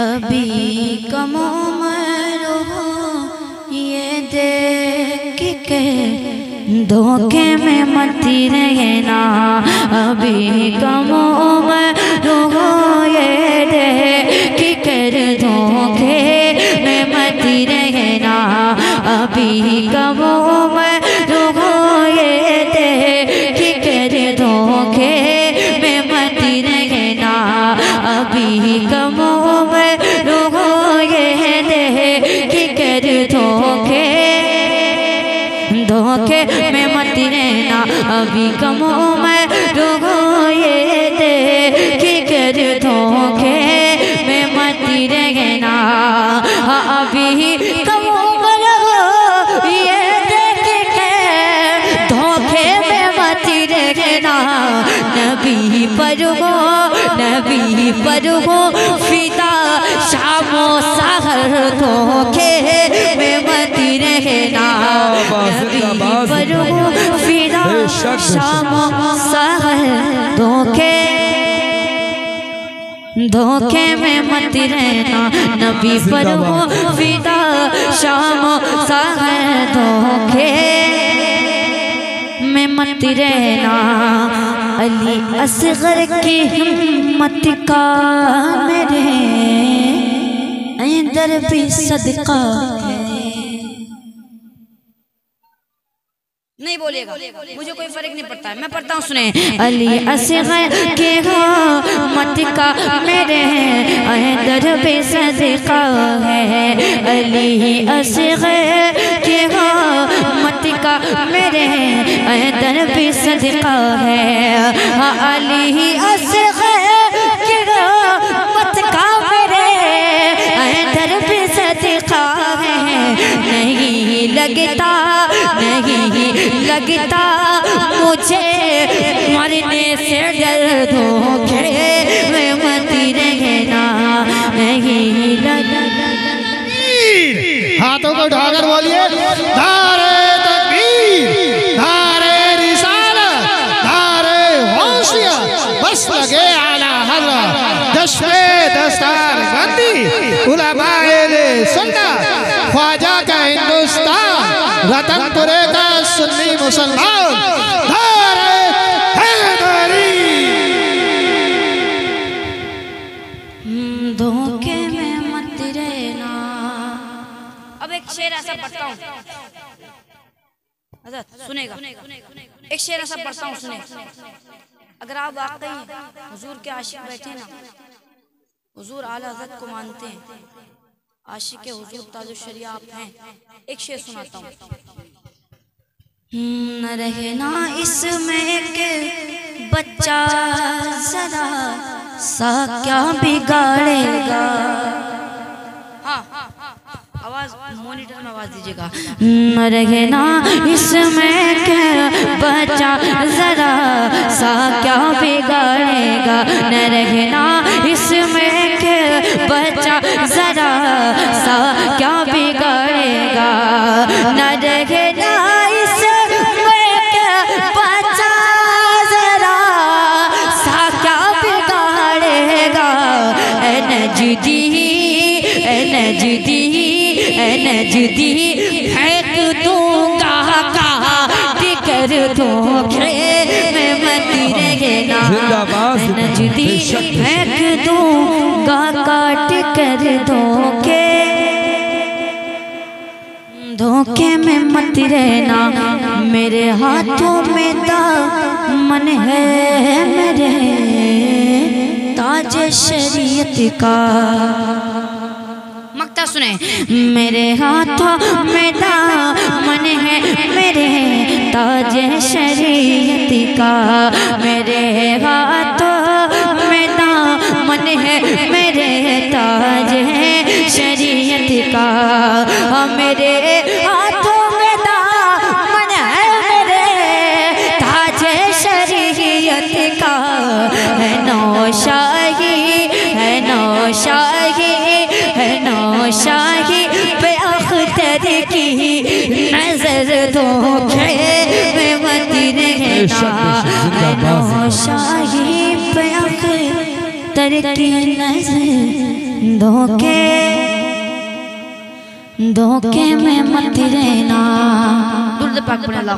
अभी कम उम्र हो, ये देख के धोखे में मती रहना। अभी कम उम्र हो, ये देख कर धोखे में मती रहना। अभी कम उम्र हो धोखे अभी कम अभी कम हो ये देख कर धोखे में मत रहना। हाँ, अभी कम उम्र ये देख के धोखे में मत रहना। नबी पर हो नबी पर हो फिदा शामो सहर धोखे में मत रहना। नबी पर हो शामो धोखे धोखे में मत रहना, नबी पर हो फिदा शाम सहर धोखे। में मत रहना, अली असगर की हिम्मत का मेरे अंदर भी सदका है नहीं बोलेगा। मुझे कोई फ़र्क नहीं पड़ता। मैं पढ़ता हूँ सुने। अली असगर के हो मत का मेरे दर पे सदका है। अली असगर के हो मत का मेरे दर पे सदका है। हाँ, अली असगर लगता मुझे मरने से डर धोखे में मत रहना नहीं हाथों को उठाकर बोलिए बस लगे आला हजरा, दशमे दस्तार बंदी, उलमाए ख्वाजा का हिंदुस्तान, रतनपुरे का मुसलमान धोखे में मत रहना। अब एक शेर ऐसा पढ़ता हूँ। सुनेगा। एक शेर ऐसा पढ़ता हूँ सुने। अगर आप वाकई हुजूर के आशिक बैठे ना हुजूर आला हज़रत को मानते हैं आशिक के हुजूर ताजु शरिया आप हैं एक शेर सुनाता हूँ। न रहना इसमें के बच्चा जरा सा क्या बिगाड़ेगा। हाँ आवाज़ मॉनिटर में आवाज़ दीजिएगा। न रहना इसमें के बच्चा जरा सा क्या बिगाड़ेगा। न रहना इसमें के बच्चा जरा सा क्या बिगाड़ेगा। न रहना नजदी नजदी नजदी फेंक दूँगा कहा टिकर धोखे में मत ए नजदी। फेंक दूँगा काट कर धोखे। धोखे में मत रहना मेरे हाथों में दामन है मेरे। ताज शरीयत का। मक्ता सुने। मेरे हाथों में दामन है, मेरे ताज शरीयत का। मेरे हाथों में दामन है, मेरे ताज शरीयत का। नौशाही है नौशाही पे अख्तर की नज़र धोखे में मत रहना है। नौशाही पे अख्तर अख्तर की नज़र धोखे धोखे में मत रहना दुर्द पाक पढ़े अल्लाह